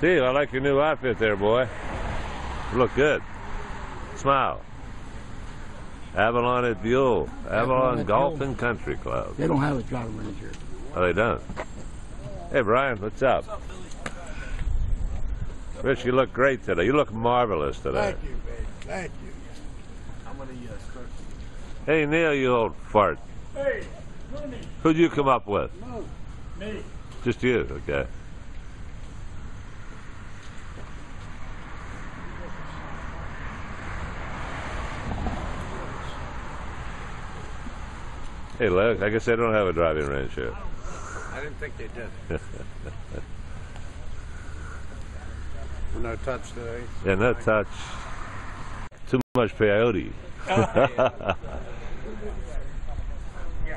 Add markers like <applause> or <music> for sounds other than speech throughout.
Steve, I like your new outfit there, boy. You look good. Smile. Avalon at Buhl. Avalon, Avalon at Golf Buhl. and Country Club. They don't have a driver range here. Oh, they don't. Hey, Brian, what's up? Rich, you look great today. You look marvelous today. Thank you, babe. Thank you. I'm gonna uh, start. Hey, Neil, you old fart. Hey, Rooney, Who'd you come up with? No. me. Just you, okay. Hey, look, I guess they don't have a driving range here. I didn't think they did. <laughs> no touch eh? today. Yeah, no touch. Too much peyote. <laughs>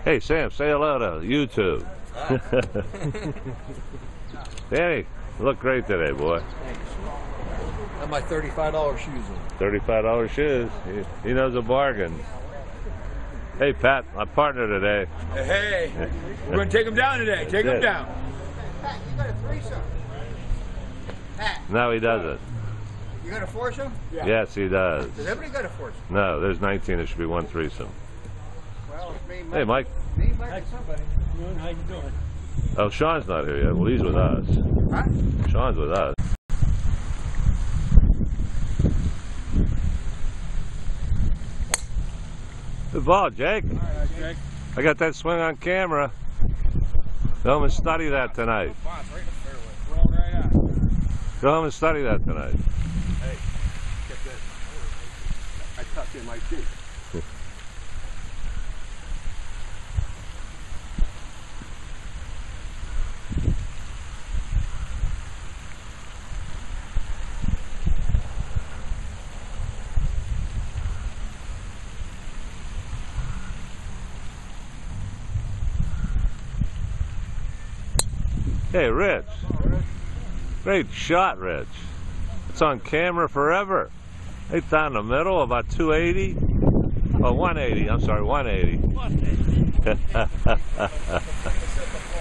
hey, Sam, say hello to YouTube. <laughs> Danny, you look great today, boy. Got my $35 shoes on. Thirty-five dollars shoes. He, he knows a bargain. Hey, Pat, my partner today. Hey, we're gonna take him down today. Take him down. Pat, you got a threesome. Pat, No, he doesn't. you got a foursome? Yeah. Yes, he does. Does everybody got a foursome? No, there's 19. There should be one threesome. Well, it's me, Mike. Hey, Mike. Me, Mike, and somebody. How you doing? Oh, Sean's not here yet. Well, he's with us. Huh? Sean's with us. Good ball, Jake. Right, Jake. I got that swing on camera. Go home and study that tonight. Roll right out. Go home and study that tonight. Get that. I tucked in my teeth. <laughs> Hey, Rich. Great shot, Rich. It's on camera forever. Right down the middle, about 280. Oh, 180. I'm sorry, 180. <laughs>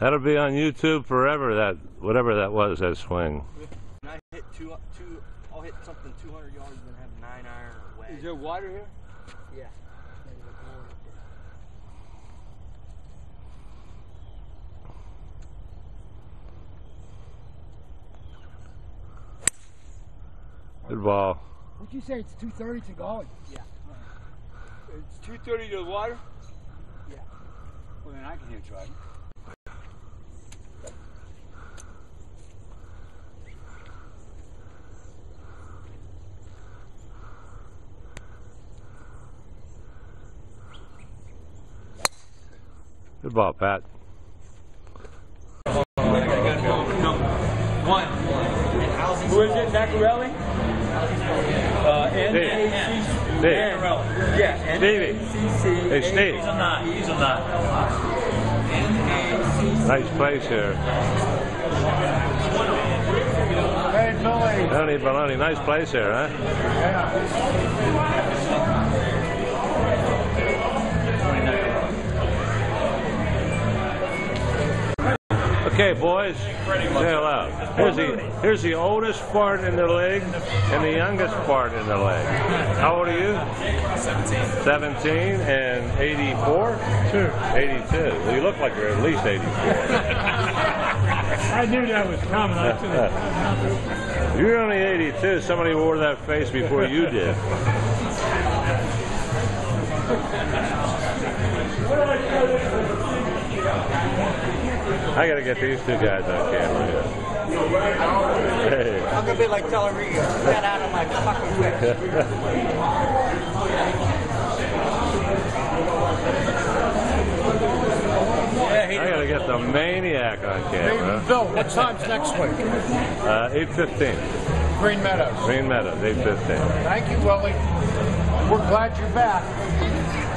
That'll be on YouTube forever. That whatever that was, that swing. And I hit two, two. I'll hit something 200 yards and then have a nine iron or wedge. Is there water here? Yeah. Good ball. What'd you say? It's 2.30 to go? Yeah. It's 2:30 to the water. Yeah. Well, then I can hit right. Good ball, Pat. One. Who is it? Nacarelli? Uh, Steve. N-A-C- Steve. Yeah, N-A-C-C- Hey, Steve. He's a knot. He's a knot. Nice place here. Hey, Billy. Tony Baloney, nice place here, huh? Okay, boys, say hello. Here's the here's the oldest part in the leg and the youngest part in the leg. How old are you? 17. 17 and 84? Two. 82. Well, you look like you're at least 84. I knew that was coming. I <laughs> You're only 82. Somebody wore that face before you did. I <laughs> gotta get these two guys on camera here. Hey. I'm gonna be like Telerico. Get out of my fucking way. <laughs> I gotta get the maniac on camera. Bill, what time's next week? Uh, 8.15. Green Meadows. Green Meadows, 8.15. Thank you, Willie. We're glad you're back.